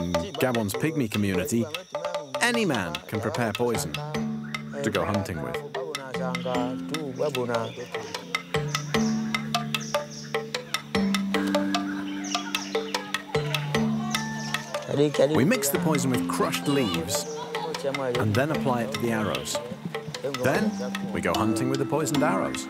In Gabon's pygmy community, any man can prepare poison to go hunting with. We mix the poison with crushed leaves and then apply it to the arrows. Then we go hunting with the poisoned arrows.